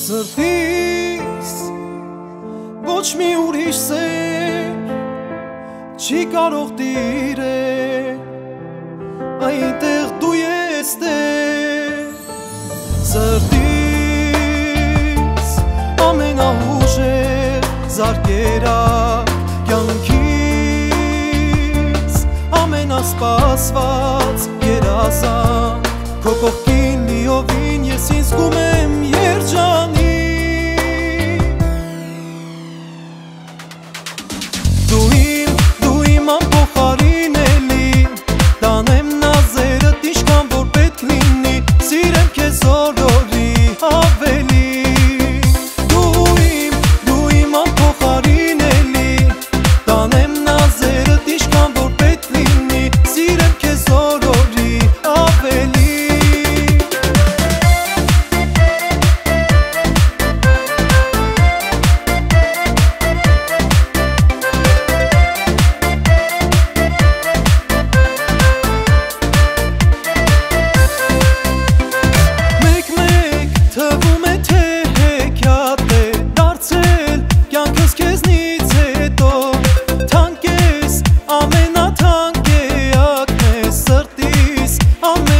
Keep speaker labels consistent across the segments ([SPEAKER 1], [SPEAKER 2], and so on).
[SPEAKER 1] Սրտիս ոչ մի ուրիշ սեր չի կարող տիրել այնտեղ դու ես տեր Սրտիս ամենաուժեր զարկերա կյանքից ամենասպասված երազան քո կողքին լիովին ես ինձ զգում եմ Oh man.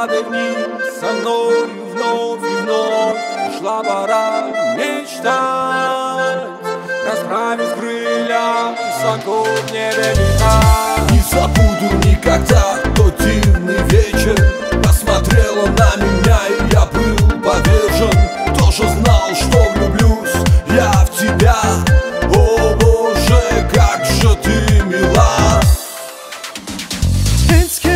[SPEAKER 2] падай вниз, со мной вновь и вновь. Пришла пора мечтать, расправив крылья высоко в небе летать. Не забуду никогда тот дивный вечер. Посмотрела на меня и я был повержен. Тоже знал, что влюблюсь я в тебя. О боже, как же ты мила!
[SPEAKER 1] It's